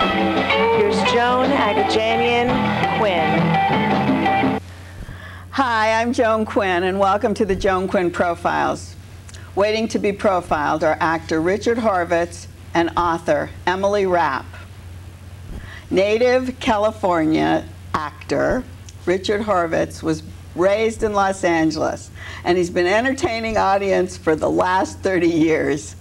Here's Joan Agajanian Quinn. Hi, I'm Joan Quinn, and welcome to the Joan Quinn Profiles. Waiting to be profiled are actor Richard Horvitz and author Emily Rapp. Native California actor Richard Horvitz was raised in Los Angeles, and he's been entertaining audience for the last 30 years.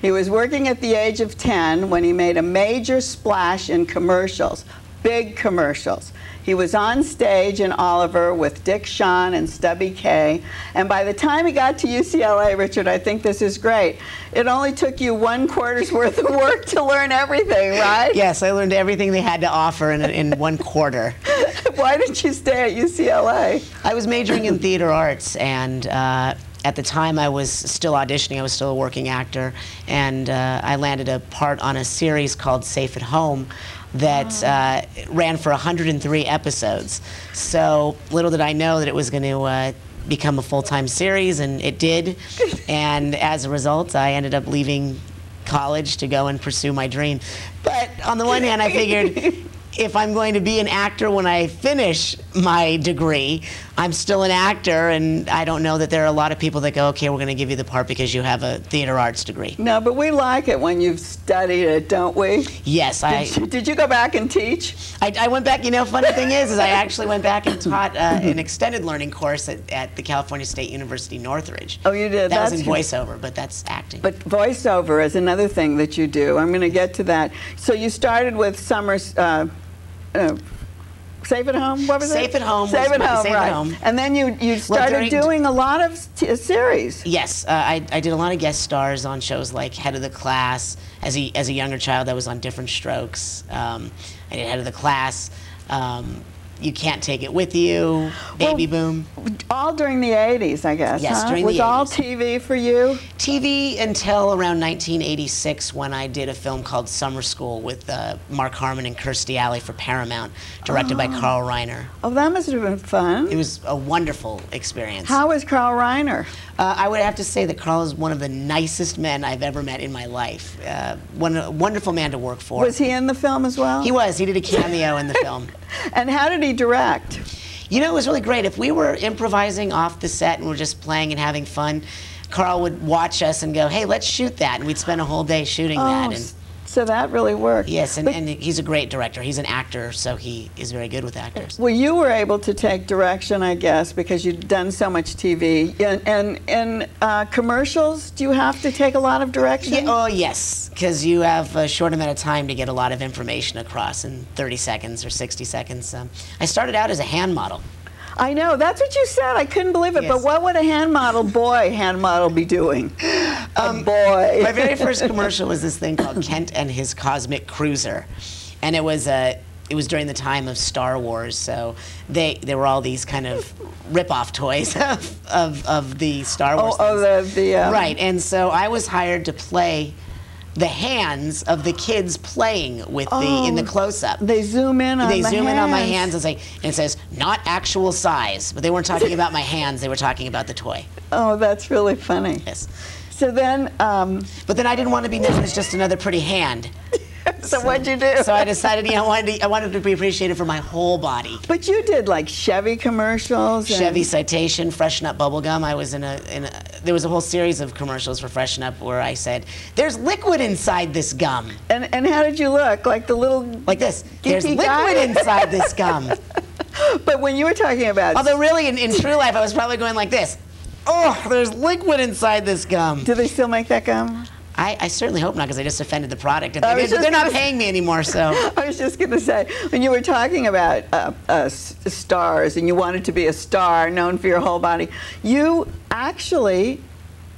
He was working at the age of 10 when he made a major splash in commercials, big commercials. He was on stage in Oliver with Dick Shawn and Stubby Kaye. And by the time he got to UCLA, Richard, I think this is great. It only took you one quarter's worth of work to learn everything, right? Yes, I learned everything they had to offer in, in one quarter. Why did you stay at UCLA? I was majoring in theater arts and uh, at the time I was still auditioning, I was still a working actor, and uh, I landed a part on a series called Safe at Home that uh, ran for 103 episodes. So little did I know that it was going to uh, become a full-time series, and it did. and as a result, I ended up leaving college to go and pursue my dream. But on the one hand, I figured if I'm going to be an actor when I finish my degree, I'm still an actor, and I don't know that there are a lot of people that go, okay, we're going to give you the part because you have a theater arts degree. No, but we like it when you've studied it, don't we? Yes, I. Did you, did you go back and teach? I, I, went back. You know, funny thing is, is I actually went back and taught uh, an extended learning course at, at the California State University Northridge. Oh, you did. That that's was in voiceover, but that's acting. But voiceover is another thing that you do. I'm going to get to that. So you started with summer. Uh, uh, Safe at Home? What was Safe it? at Home. Safe at Home, Safe right. At home. And then you, you started well, doing a lot of series. Yes, uh, I, I did a lot of guest stars on shows like Head of the Class. As a, as a younger child, I was on Diff'rent Strokes. Um, I did Head of the Class. Um, you can't take it with you, baby well, boom. All during the 80s, I guess. Yes, huh? during was the 80s. all TV for you? TV until around 1986 when I did a film called Summer School with uh, Mark Harmon and Kirstie Alley for Paramount, directed oh. by Carl Reiner. Oh, that must have been fun. It was a wonderful experience. How was Carl Reiner? Uh, I would have to say that Carl is one of the nicest men I've ever met in my life. Uh, one a wonderful man to work for. Was he in the film as well? He was. He did a cameo in the film. And how did he direct? You know, it was really great. If we were improvising off the set and we're just playing and having fun, Carl would watch us and go, "Hey, let's shoot that," and we'd spend a whole day shooting oh, that. And so that really worked. Yes, and, and, he's a great director. He's an actor, so he is very good with actors. Well, you were able to take direction, I guess, because you've done so much TV. And and, and uh, commercials, do you have to take a lot of direction? Yeah, oh, yes, because you have a short amount of time to get a lot of information across in 30 seconds or 60 seconds. Um, I started out as a hand model. I know. That's what you said. I couldn't believe it. Yes. But what would a hand model boy hand model be doing? Um, a boy. my very first commercial was this thing called Kent and his Cosmic Cruiser, and it was a. It was during the time of Star Wars, so they there were all these kind of rip-off toys of, of, of the Star Wars. Oh, oh the, the um, right. And so I was hired to play the hands of the kids playing with the oh, in the close-up. They zoom in on they the zoom hands. in on my hands and say and it says not actual size, but they weren't talking about my hands. They were talking about the toy. Oh, that's really funny. Yes. So then. Um, but then I didn't want to be known as just another pretty hand. So, so, what'd you do? So I decided, yeah, I wanted, to, I wanted to be appreciated for my whole body. But you did like Chevy commercials. Chevy Citation, Freshen Up Bubblegum. I was in a, in a, there was a whole series of commercials for Freshen Up where I said, there's liquid inside this gum. And, and how did you look? Like the little... Like this. There's liquid guy? inside this gum. but when you were talking about... Although really, in, in true life, I was probably going like this. Oh, there's liquid inside this gum. Do they still make that gum? I, I, certainly hope not because I just offended the product. They, they're not paying me anymore, so. I was just going to say, when you were talking about uh, uh, stars and you wanted to be a star known for your whole body, you actually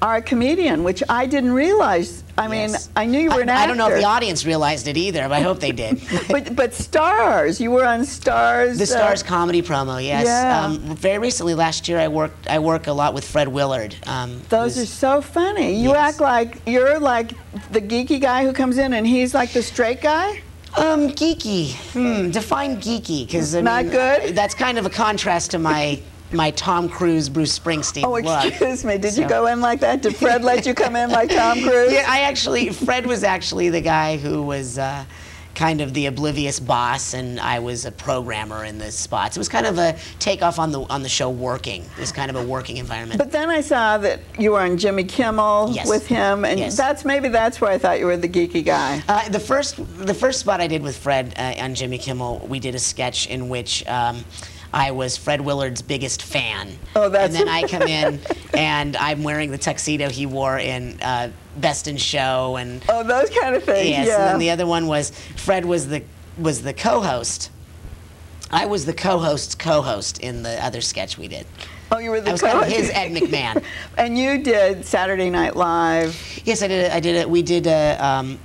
are a comedian, which I didn't realize. I mean, Yes. I knew you were an I, actor. I don't know if the audience realized it either, but I hope they did. but but stars, you were on Stars. The uh, Stars comedy promo, yes. Yeah. Um, very recently, last year, I worked. I work a lot with Fred Willard. Um, Those are so funny. You Yes. act like you're like the geeky guy who comes in, and he's like the straight guy. Um, geeky. Hmm. Define geeky, because Not good? That's kind of a contrast to my my Tom Cruise, Bruce Springsteen Oh, look. excuse me. Did you go in like that? Did Fred let you come in like Tom Cruise? Yeah, I actually. Fred was actually the guy who was. Uh, Kind of the oblivious boss, and I was a programmer in the spots. It was kind of a takeoff on the on the show working. It was kind of a working environment. But then I saw that you were on Jimmy Kimmel Yes. with him, and Yes. that's maybe that's where I thought you were the geeky guy. Uh, the first, the first spot I did with Fred uh, on Jimmy Kimmel, we did a sketch in which um, I was Fred Willard's biggest fan. Oh, that's- And then I come in, and I'm wearing the tuxedo he wore in uh, Best in Show, and Oh, those kind of things. yes. yeah. And then the other one was Fred was the was the co-host. I was the co-host's co-host in the other sketch we did. oh, you were the I was kind of his Ed McMahon. And you did Saturday Night Live. Yes, I did. It. I did it. We did a. Um,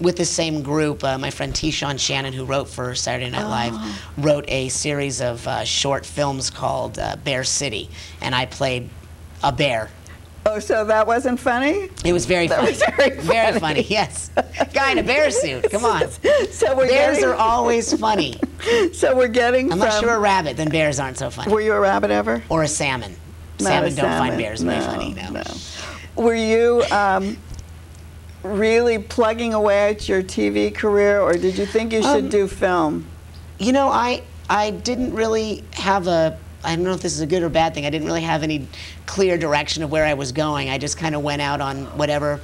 with the same group, uh, my friend T. Sean Shannon, who wrote for Saturday Night Live, Oh. wrote a series of uh, short films called uh, Bear City, and I played a bear. Oh, so that wasn't funny? It was very That funny. was very funny. funny. Yes, guy in a bear suit. Come on. So we're Bears getting, are always funny. so we're getting Unless from. you're a rabbit, then bears aren't so funny. were you a rabbit ever? Or a salmon. Not salmon a don't find bears no, very funny. No. no. Were you um, really plugging away at your TV career, or did you think you should Um, do film? You know, I I didn't really have a. I don't know if this is a good or bad thing. I didn't really have any clear direction of where I was going. I just kind of went out on whatever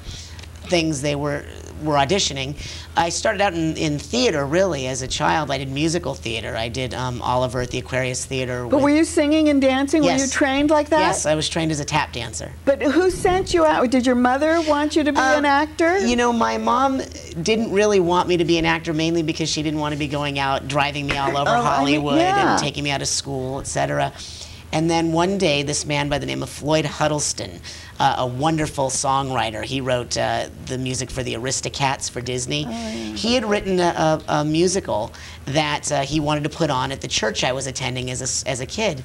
things they were were auditioning. I started out in, in theater really as a child. I did musical theater. I did um, Oliver at the Aquarius Theater. But were you singing and dancing? Were you trained like that? Yes, I was trained as a tap dancer. But who sent you out? Did your mother want you to be an Um, actor? You know, my mom didn't really want me to be an actor mainly because she didn't want to be going out driving me all over Oh, I mean, Hollywood yeah. and taking me out of school, etc. And then one day, this man by the name of Floyd Huddleston, uh, a wonderful songwriter, he wrote uh, the music for the Aristocats for Disney. He had written a, a, a musical that uh, he wanted to put on at the church I was attending as a, as a kid.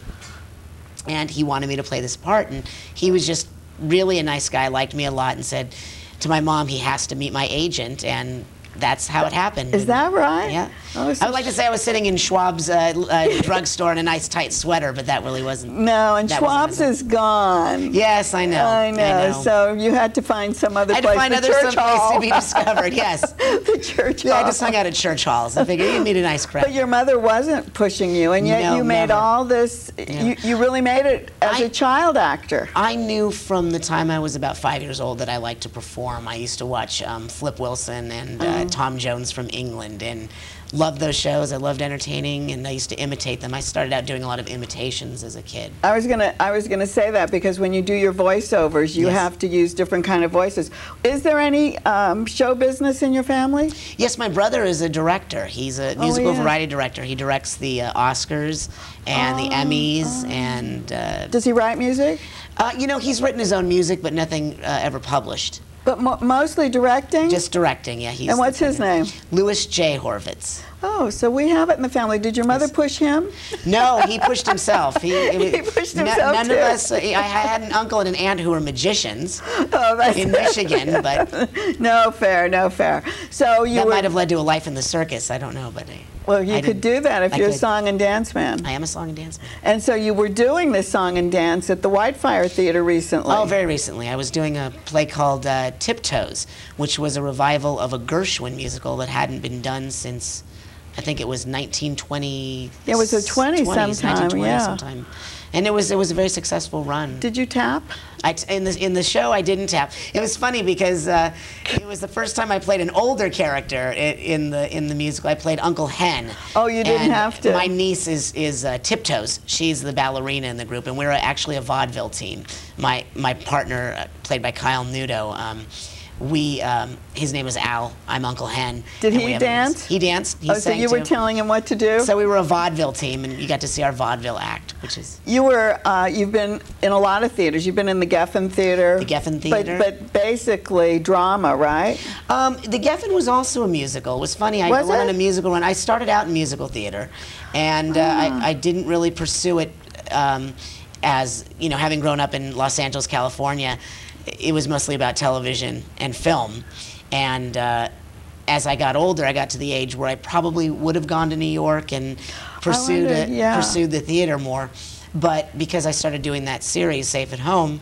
And he wanted me to play this part. And he was just really a nice guy liked me a lot and said to my mom he has to meet my agent. And that's how it happened Is that right? yeah Oh, so i would like to say i was sitting in schwab's uh, uh, drugstore in a nice tight sweater but that really wasn't no, and Schwab's is gone. yes i know I know. So you had to find some other I had to place. find the other church hall. to be discovered yes the church yeah, i just hung out at church halls i figured you need a nice crowd But your mother wasn't pushing you, and yet No, you made never. all this. You, you really made it as a I- child actor. I knew from the time I was about five years old that I liked to perform. I used to watch um, Flip Wilson and uh, Oh. Tom Jones from England and loved those shows. I loved entertaining and I used to imitate them. I started out doing a lot of imitations as a kid. I was gonna, I was gonna say that because when you do your voiceovers, you Yes. have to use different kind of voices. Is there any um, show business in your family? Yes, my brother is a director. He's a musical Oh, yeah. variety director. He directs the uh, Oscars and the Oh, Emmys and, uh, Does he write music? uh, you know, he's written his own music, but nothing uh, ever published. But mo- mostly directing. Just directing, yeah. He's and what's his name? Louis J. Horvitz. Oh, so we have it in the family. Did your mother push him? No, he pushed himself. He, He pushed himself, None too. of us. I had an uncle and an aunt who were magicians Oh, in Michigan, but no fair, no fair. So you that were might have led to a life in the circus. I don't know, but I, well. You I could do that if I you're a song and dance man. I am a song and dance man. And so you were doing this song and dance at the Whitefire Theater recently. Oh, very recently. I was doing a play called uh, Tiptoes, which was a revival of a Gershwin musical that hadn't been done since, I think it was 1920. It was a 20 sometime, 1920 yeah. sometime. And it was it was a very successful run. Did you tap? I t- in the in the show I didn't tap. It was funny because uh, it was the first time I played an older character in, in the in the musical. I played Uncle Hen. Oh, you didn't And have to. My niece is is uh, Tiptoes. She's the ballerina in the group, and we're actually a vaudeville team. My my partner, uh, played by Kyle Nudo. Um, we um, his name was Al. I'm Uncle Hen. Did he dance? He danced. He oh, so you were too. telling him what to do? So we were a vaudeville team, and you got to see our vaudeville act, which is you were, uh, you've been in a lot of theaters. You've been in the Geffen Theater. The Geffen but- Theater. But, basically drama, right? Um, the Geffen was also a musical. It was funny. I Was went on a musical run. I started out in musical theater, and uh, Ah. I, I didn't really pursue it um, as you know, having grown up in Los Angeles, California. It was mostly about television and film, and. Uh, as I got older, I got to the age where I probably would have gone to New York and pursued wondered, it, yeah. pursued the theater more. But because I started doing that series, Safe at Home,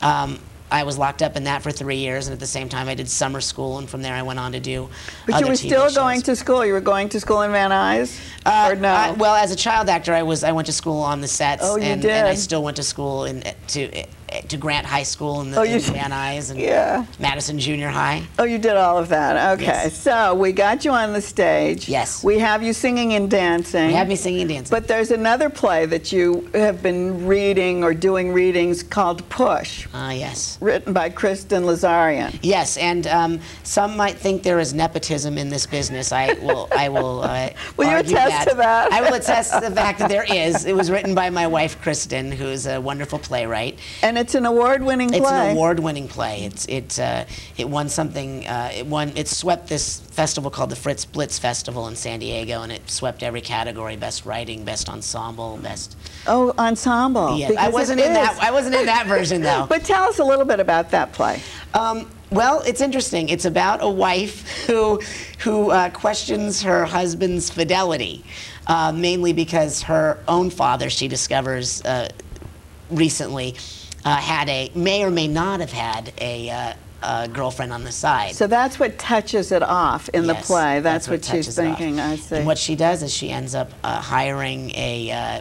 um, I was locked up in that for three years, and at the same time, I did summer school, and from there, I went on to do. But other you were TV still shows. going to school. You were going to school in Van Nuys? Uh, or no? I- well, as a child actor, I was I went to school on the sets, Oh, you and, and I still went to school in to to Grant High School in, the, Oh, you in? Van Nuys and Yeah. Madison Junior High. Oh, you did all of that. Okay. Yes. So we got you on the stage. Yes. We have you singing and dancing. You had me singing and dancing. But there's another play that you have been reading or doing readings called Push, Ah, yes. written by Kristen Lazarian. Yes, and um, some might think there is nepotism in this business. I will, I will. Uh, Will you attest to that? I will attest to the fact that there is. It was written by my wife Kristen, who's a wonderful playwright. And it's an award-winning play. It's an award-winning play. It's it uh, it won something. Uh, it won. It swept this festival called the Fritz Blitz Festival in San Diego, and it swept every category: best writing, best ensemble, best. Oh, ensemble. Yeah, I wasn't in that. is. I wasn't in that version though. But tell us a little bit about that play. Um, well, it's interesting. It's about a wife who who uh, questions her husband's fidelity, uh, mainly because her own father, she discovers uh, recently, uh, had a may or may not have had a, uh, a girlfriend on the side. So that's what touches it off in the play. That's, what, she's touches it off. thinking. I see. And what she does is she ends up uh, hiring a uh,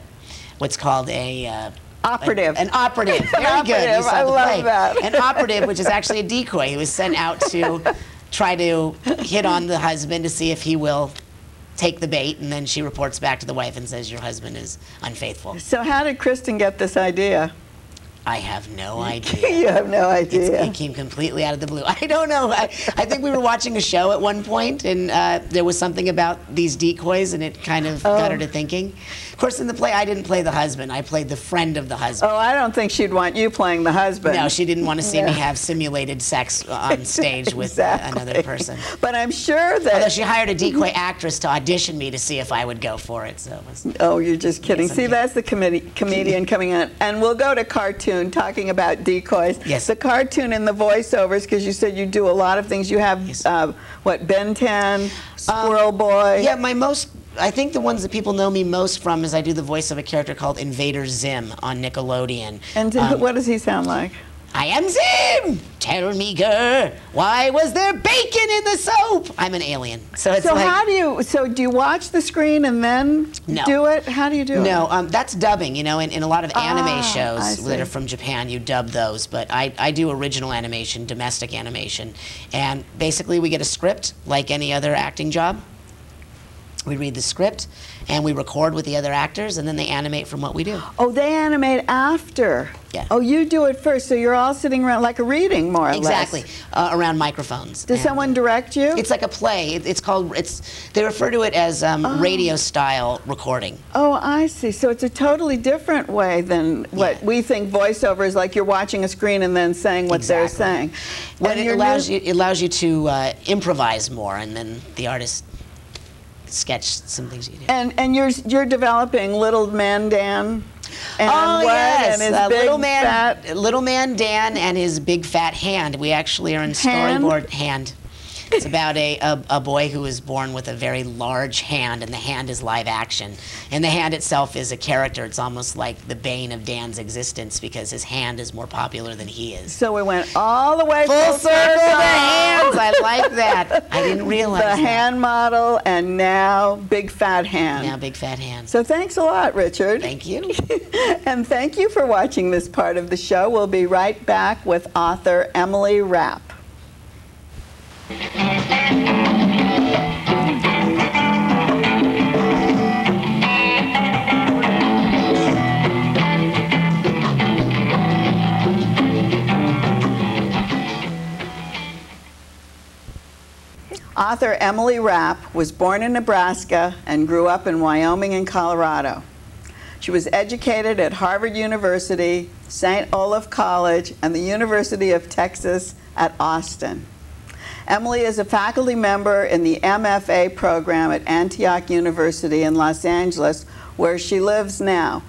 what's called a uh, Operative. An, an operative. Very good. You operative. saw I love play. that. An operative, which is actually a decoy. He was sent out to try to hit on the husband to see if he will take the bait, and then she reports back to the wife and says, "Your husband is unfaithful." so how did Kristen get this idea? I have no idea. you have no It's, idea. it came completely out of the blue. I don't know. I, I think we were watching a show at one point, and uh, there was something about these decoys, and it kind of got her Oh. to thinking. Of course, in the play, I didn't play the husband. I played the friend of the husband. Oh, I don't think she'd want you playing the husband. No, she didn't want to see me have simulated sex on stage with uh, another person. But I'm sure that. Although she hired a decoy actress to audition me to see if I would go for it. So it was, Oh, you're just kidding. Yes, See, kidding. that's the comedi- comedian coming in. And we'll go to cartoon, talking about decoys. Yes. The cartoon and the voiceovers, because you said you do a lot of things. You have, Yes. uh, what, Ben 10, Squirrel Boy? yeah, my most. I think the ones that people know me most from is I do the voice of a character called Invader Zim on Nickelodeon. And Um, what does he sound like? I am Zim. Tell me, girl, why was there bacon in the soap? I'm an alien, so it's So like how do you, so do you watch the screen and then No. do it? How do you do it? no. Um, that's dubbing. You know, in, in a lot of anime Ah, shows that are from Japan, you dub those. But I, I do original animation, domestic animation, and basically we get a script like any other acting job. We read the script, and we record with the other actors, and then they animate from what we do. Oh, they animate after. Yeah. Oh, you do it first, so you're all sitting around like a reading, more or Exactly, less. uh, around microphones. Does And- someone direct you? It's like a play. It, it's called. It's. They refer to it as um, radio style recording. Oh, I see. So it's a totally different way than what Yeah. we think voiceover is like you're watching a screen and then saying what they're saying. But And it allows you. It allows you to uh, improvise more, and then the artist sketch some things you do. And and you're you're developing Little Man Dan. And oh yes, And his uh, big little man, fat. little man Dan and his big fat hand. We actually are in Hand? storyboard hand. It's about a, a, a boy who is born with a very large hand, and the hand is live action. And the hand itself is a character. It's almost like the bane of Dan's existence because his hand is more popular than he is. So we went all the way Full circle the hands. I like that. I didn't realize The that. hand model and now big fat hand. Now big fat hand. So thanks a lot, Richard. Thank you. and thank you for watching this part of the show. We'll be right back with author Emily Rapp. Author Emily Rapp was born in Nebraska and grew up in Wyoming and Colorado. She was educated at Harvard University, St. Olaf College, and the University of Texas at Austin. Emily is a faculty member in the MFA program at Antioch University in Los Angeles, where she lives now.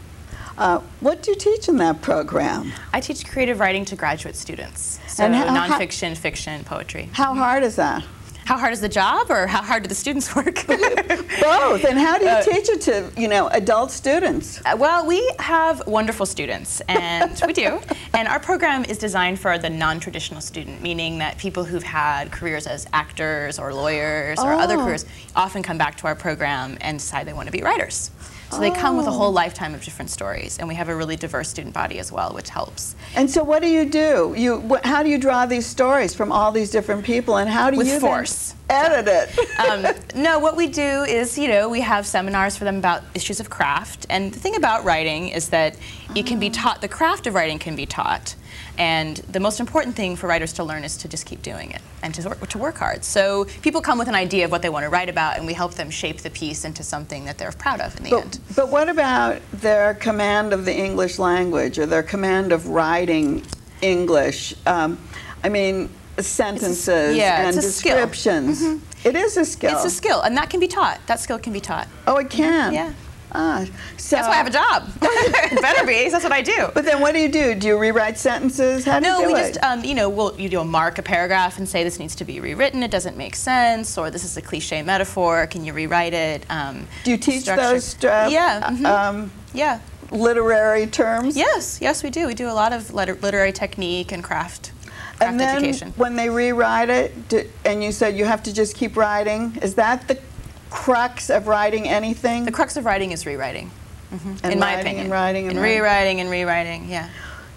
Uh, what do you teach in that program? I teach creative writing to graduate students. So And how- how- nonfiction, fiction, poetry. How hard is that? How hard is the job or how hard do the students work? Both. And how do you teach it to, you know, adult students? Uh, Well, we have wonderful students, and we do. And our program is designed for the non-traditional student, meaning that people who've had careers as actors or lawyers or other Oh. careers often come back to our program and decide they want to be writers. So they come with a whole lifetime of different stories, and we have a really diverse student body as well, which helps. And so, what do you do? You, how do you draw these stories from all these different people, and how do With you force. edit it? um, no, what we do is, you know, we have seminars for them about issues of craft. And the thing about writing is that it can be taught, the craft of writing can be taught. And the most important thing for writers to learn is to just keep doing it and to work, to work hard. So people come with an idea of what they want to write about, and we help them shape the piece into something that they're proud of in the but, end. but what about their command of the English language or their command of writing English? Um, I mean, sentences yeah, and it's a skill. Mm-hmm. descriptions. It is a skill. It's a skill, and that can be taught. That skill can be taught. Oh, it can. Yeah. Ah, so That's why I have a job. Better be. That's what I do. But then, what do you do? Do you rewrite sentences? How do No, you do we it? just, um, you know, we'll you do a mark a paragraph and say this needs to be rewritten. It doesn't make sense, or this is a cliche metaphor. Can you rewrite it? Um, do you teach structure. those? Uh, Yeah. mhm. Um, yeah. literary terms? Yes. Yes, we do. We do a lot of letter, literary technique and craft, craft And then education. when they rewrite it, do, and you said you have to just keep writing, is that the crux of writing anything? The crux of writing is rewriting. mhm, And in my opinion. and writing and and writing. rewriting and rewriting. Yeah.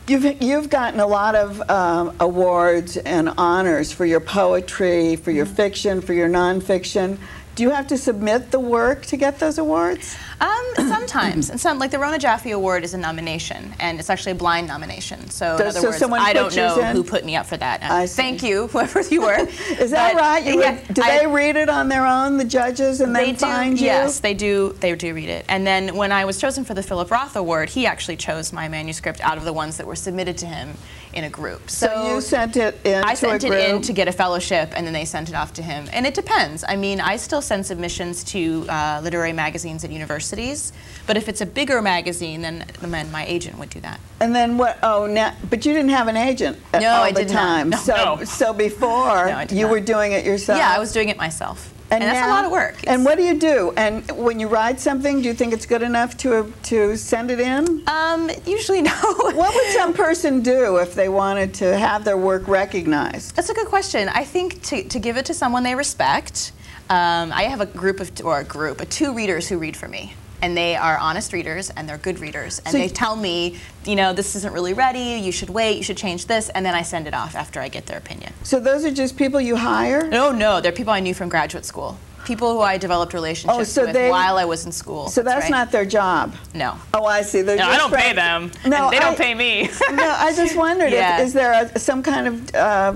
You've, you've gotten a lot of um, awards and honors for your poetry, for your fiction, for your nonfiction. Do you have to submit the work to get those awards? Um, sometimes, and some like the Rona Jaffe Award is a nomination, and it's actually a blind nomination. So in other so words, someone I don't know in? who put me up for that. I see. Thank you, whoever you were. Is that But, right? You yeah, would- do I- they read it on their own, the judges, and they then do, find you? Yes, they do. They do read it. And then when I was chosen for the Philip Roth Award, he actually chose my manuscript out of the ones that were submitted to him in a group. So, you sent it in I to sent a it in to get a fellowship, and then they sent it off to him. And it depends. I mean, I still send submissions to uh, literary magazines at universities, but if it's a bigger magazine, then, then my agent would do that. And then what? Oh, now, but you didn't have an agent at No, all I the did not. time. No, so, no. so before No, you not. were doing it yourself. Yeah, I was doing it myself. And, that's a lot of work. And what do you do? And when you write something, do you think it's good enough to to send it in? Um, usually no. What would some person do if they wanted to have their work recognized? That's a good question. I think to, to give it to someone they respect, um, I have a group of, or a group, of two readers who read for me. And they are honest readers and they're good readers. And So they tell me, you know, this isn't really ready, you should wait, you should change this, and then I send it off after I get their opinion. So those are just people you hire? No, no, they're people I knew from graduate school. People who I developed relationships Oh, so with they- while I was in school. So that's right. not their job. No. Oh, I see. They're No, I don't pay them. No, and they don't pay me. no, I just wondered, Yeah. if, is there a, some kind of uh,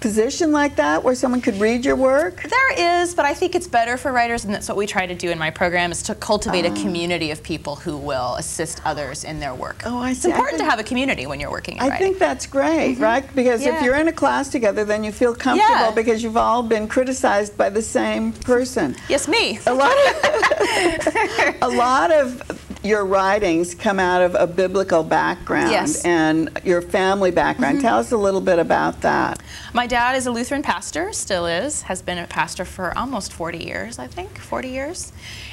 position like that where someone could read your work? There is, but I think it's better for writers, and that's what we try to do in my program, is to cultivate Ah. a community of people who will assist others in their work. Oh, I It's see. I important think- to have a community when you're working in I writing. think that's great, right? Because if Mm-hmm. You're in a class together, then you feel comfortable Yeah. because you've all been criticized by the same person. yes, me. A lot of, a lot of your writings come out of a biblical background Yes. And your family background. Mm-hmm. Tell us a little bit about that. My dad is a Lutheran pastor, still is, has been a pastor for almost 40 years, I think, 40 years.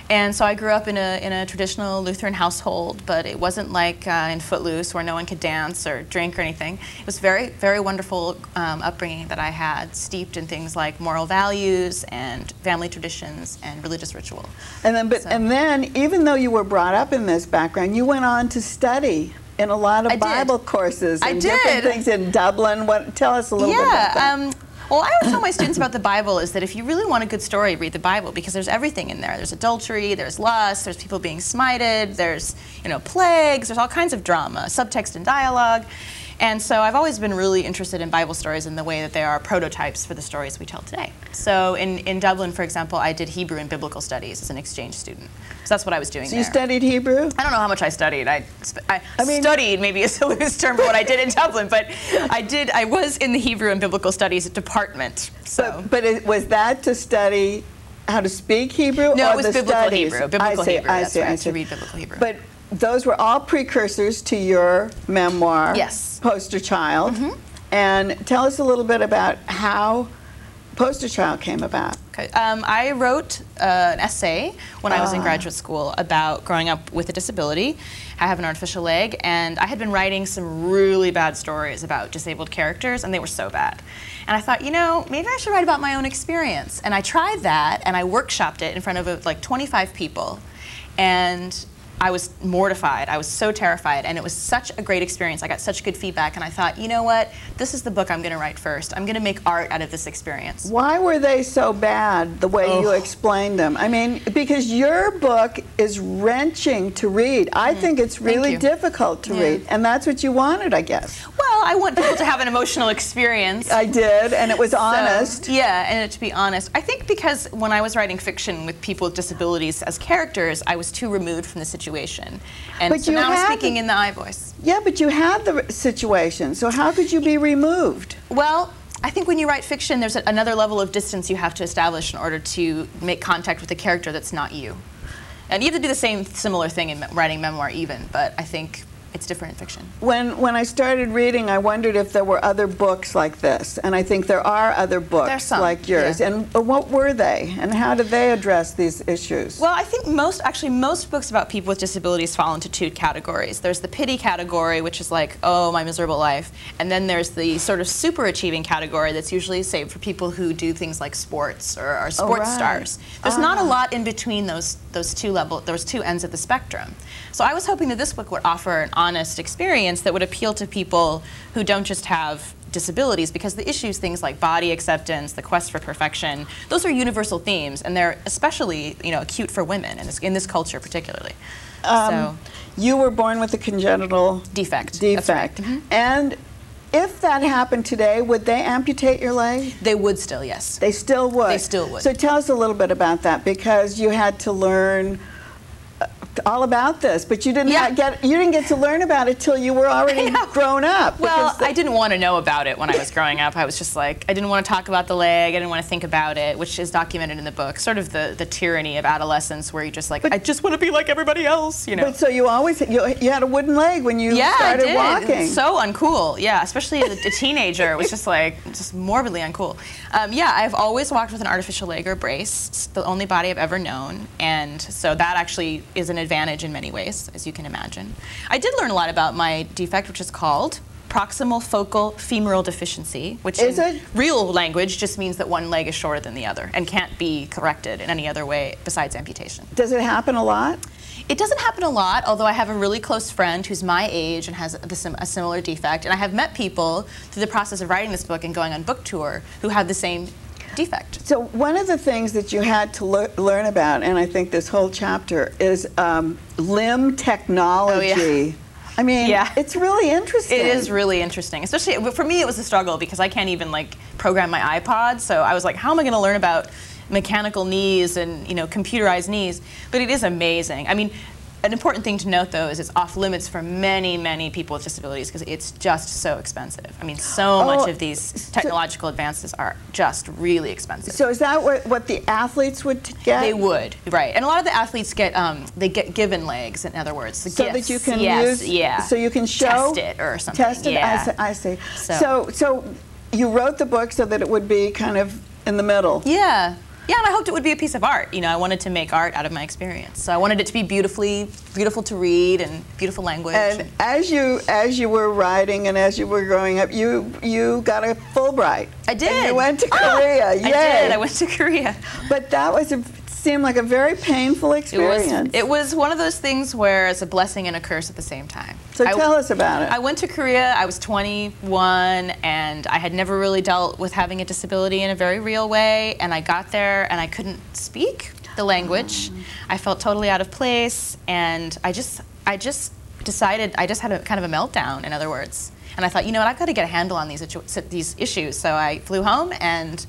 And so I grew up in a, in a traditional Lutheran household, but it wasn't like uh, in Footloose where no one could dance or drink or anything. It was very, very wonderful um, upbringing that I had, steeped in things like moral values and family traditions and religious ritual. And then, but So- and then, even though you were brought up in this background, you went on to study in a lot of I did. Bible courses I and different did. things in Dublin. What? Tell us a little bit about that. Yeah. Um, well, I always tell my students about the Bible is that if you really want a good story, read the Bible because there's everything in there. There's adultery, there's lust, there's people being smited, there's you know plagues, there's all kinds of drama, subtext and dialogue. And so I've always been really interested in Bible stories in the way that they are prototypes for the stories we tell today. So in, in Dublin, for example, I did Hebrew and Biblical Studies as an exchange student. So that's what I was doing So there. you studied Hebrew? I don't know how much I studied. I, I, I mean- studied maybe is a loose term for what I did in Dublin, but I did. I was in the Hebrew and Biblical Studies department. So But, but it, was that to study how to speak Hebrew? No, or it was the biblical studies? Hebrew. Biblical I see, Hebrew, I that's see, right, I to read biblical Hebrew. But those were all precursors to your memoir, Yes. Poster Child. Mm-hmm. And tell us a little bit about how Poster Child came about. Okay. Um, I wrote uh, an essay when I was in Ah. graduate school about growing up with a disability. I have an artificial leg, and I had been writing some really bad stories about disabled characters, and they were so bad. And I thought, you know, maybe I should write about my own experience. And I tried that, and I workshopped it in front of uh, like 25 people. And I was mortified. I was so terrified, and it was such a great experience. I got such good feedback, and I thought, you know what? This is the book I'm going to write first. I'm going to make art out of this experience. Why were they so bad the way you Oh. explained them? I mean, because your book is wrenching to read. I mm-hmm. think it's really difficult to Yeah. read, and that's what you wanted, I guess. Well, I want people to have an emotional experience. I did, and it was So, honest. yeah, and to be honest, I think because when I was writing fiction with people with disabilities as characters, I was too removed from the situation. And But so you now I'm speaking the- in the I voice. Yeah, but you had the situation, so how could you be removed? Well, I think when you write fiction, there's a, another level of distance you have to establish in order to make contact with a character that's not you. And you have to do the same similar thing in writing memoir, even, but I think it's different in fiction. When when I started reading, I wondered if there were other books like this, and I think there are other books some, like yours. yeah. And what were they, and how did they address these issues? Well, I think most, actually, most books about people with disabilities fall into two categories. There's the pity category, which is like, oh, my miserable life. And then there's the sort of super achieving category that's usually saved for people who do things like sports or are sports oh, right. stars. There's not a Ah. lot in between those, those two level, those two ends of the spectrum. So I was hoping that this book would offer an honest experience that would appeal to people who don't just have disabilities because the issues things like body acceptance the quest for perfection those are universal themes and they're especially you know acute for women in this, in this culture particularly Um, you were born with a congenital so defect That's right. defect, and if that happened today, would they amputate your leg? they would still yes They still would. They still would. So tell us a little bit about that because you had to learn all about this, but you didn't Yeah. get you didn't get to learn about it till you were already grown up. Well, I didn't want to know about it when I was growing up. I was just like, I didn't want to talk about the leg. I didn't want to think about it, which is documented in the book. Sort of the, the tyranny of adolescence, where you just like, I just want to be like everybody else, you know. But so you always you, you had a wooden leg when you yeah, started I did. walking. So uncool. Yeah, especially as a, a teenager, it was just like just morbidly uncool. Um, yeah, I've always walked with an artificial leg or brace. It's the only body I've ever known, and so that actually is an advantage in many ways, as you can imagine. I did learn a lot about my defect, which is called proximal focal femoral deficiency, which Is in it? real language just means that one leg is shorter than the other and can't be corrected in any other way besides amputation. Does it happen a lot? It doesn't happen a lot, although I have a really close friend who's my age and has a, a similar defect. And I have met people through the process of writing this book and going on book tour who have the same defect. So one of the things that you had to lear- learn about, and I think this whole chapter, is um, limb technology. I mean, Oh, Yeah. it's really interesting. It is really interesting, especially for me. It was a struggle because I can't even like program my iPod. So I was like, how am I going to learn about mechanical knees and you know computerized knees? But it is amazing. I mean. An important thing to note, though, is it's off limits for many, many people with disabilities because it's just so expensive. I mean, so Oh, much of these technological advances are just really expensive. So is that what, what the athletes would get? They would, right? And a lot of the athletes get um, they get given legs. In other words, the so that you can yes, use, yeah. so you can show, test it or something. Test it. Yeah. I see. I see. So- So, so you wrote the book so that it would be kind of in the middle. Yeah. Yeah, and I hoped it would be a piece of art. You know, I wanted to make art out of my experience. So I wanted it to be beautifully, beautiful to read and beautiful language. And as you as you were writing and as you were growing up, you you got a Fulbright. I did. And you went to Ah! Korea. I did. I went to Korea. But that was a, seemed like a very painful It was, experience. it was one of those things where it's a blessing and a curse at the same time. so I- tell us about it. I went to Korea. I was 21, and I had never really dealt with having a disability in a very real way. And I got there, and I couldn't speak the language. Oh. I felt totally out of place, and I just, I just decided, I just had a kind of a meltdown. In other words, And I thought, you know what, I've got to get a handle on these, these issues. So I flew home and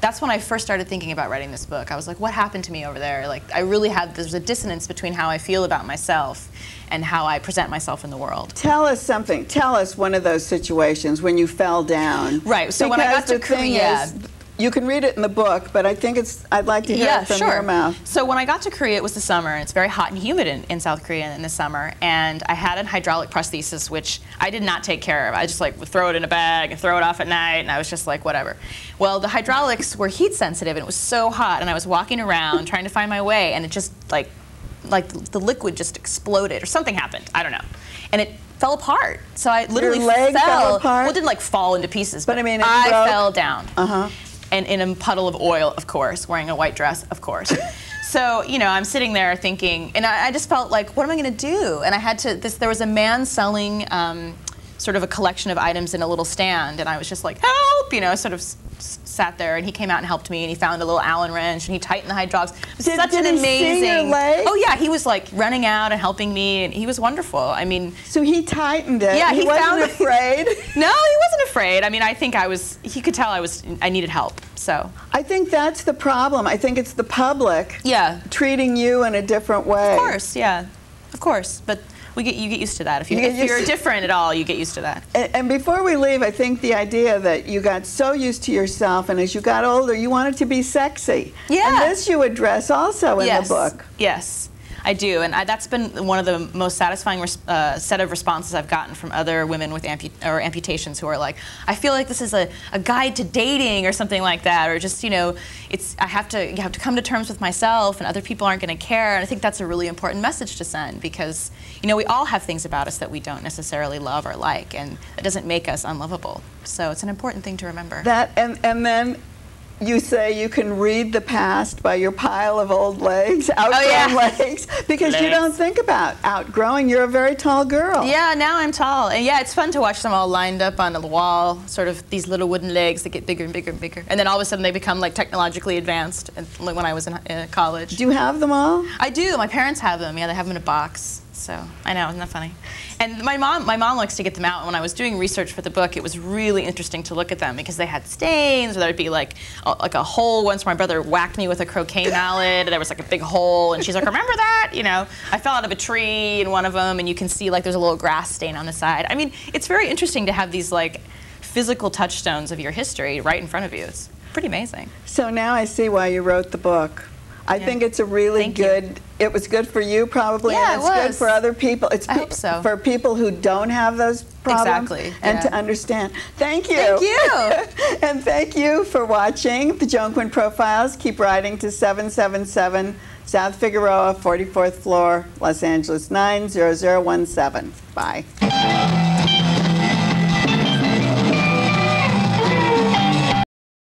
that's when I first started thinking about writing this book. I was like, what happened to me over there? Like, I really had, there's a dissonance between how I feel about myself and how I present myself in the world. Tell us something. Tell us one of those situations when you fell down. Right. So because when I got to Korea, is, you can read it in the book, but I think it's. I'd like to hear yeah, it from sure. your mouth. So when I got to Korea, it was the summer, and it's very hot and humid in, in South Korea in the summer. And I had an hydraulic prosthesis, which I did not take care of. I just like would throw it in a bag and throw it off at night, and I was just like, whatever. Well, the hydraulics were heat sensitive, and it was so hot, and I was walking around trying to find my way, and it just like, like the liquid just exploded, or something happened. I don't know, and it fell apart. So I literally leg fell. fell apart? Well, it didn't like fall into pieces, But but, I mean, it I broke? fell down Uh-huh. And in a puddle of oil, of course, wearing a white dress, of course. so, you know, I'm sitting there thinking, and I, I just felt like, what am I going to do? And I had to, this, there was a man selling um, sort of a collection of items in a little stand, and I was just like, help, you know, sort of sat there, and he came out and helped me, and he found a little Allen wrench, and he tightened the hydraulics. It was Did- such did an amazing. Oh yeah, he was like running out and helping me, and he was wonderful. I mean, So he tightened it. Yeah, he, he wasn't found- afraid. no, he wasn't afraid. I mean, I think I was. He could tell I was. I needed help. So I think that's the problem. I think it's the public yeah, treating you in a different way. Of course, yeah, of course. But we get you get used to that. If you, you if you're to- different at all, you get used to that. And, and before we leave, I think the idea that you got so used to yourself, and as you got older, you wanted to be sexy. Yeah. And this you address also in yes, the book. Yes, I do, and I, that's been one of the most satisfying uh, set of responses I've gotten from other women with ampu- or amputations who are like, I feel like this is a, a guide to dating or something like that, or just you know, it's I have to you have to come to terms with myself, and other people aren't going to care. And I think that's a really important message to send because you know we all have things about us that we don't necessarily love or like, and it doesn't make us unlovable. So it's an important thing to remember. That and and then you say you can read the past by your pile of old legs, outgrown Oh, yeah. legs, because you don't think about outgrowing. You're a very tall girl. Yeah, now I'm tall. And yeah, it's fun to watch them all lined up on the wall, sort of these little wooden legs that get bigger and bigger and bigger. And then all of a sudden they become like technologically advanced like when I was in uh, college. Do you have them all? I do. My parents have them. Yeah, they have them in a box. So I know, isn't that funny? And my mom, my mom likes to get them out. And when I was doing research for the book, it was really interesting to look at them because they had stains, or there'd be like a, like a hole. Once my brother whacked me with a croquet mallet, there was like a big hole, and she's like, "Remember that?" You know, I fell out of a tree in one of them, and you can see like there's a little grass stain on the side. I mean, it's very interesting to have these like physical touchstones of your history right in front of you. It's pretty amazing. So now I see why you wrote the book. I Yeah. think it's a really Thank you. good. It was good for you probably, Yeah, and it it's good was. for other people. It's I pe- hope so. for people who don't have those problems Exactly, and to understand. Thank you. Thank you. and thank you for watching the Joan Quinn Profiles. Keep writing to 777 South Figueroa, 44th floor, Los Angeles 90017. Bye.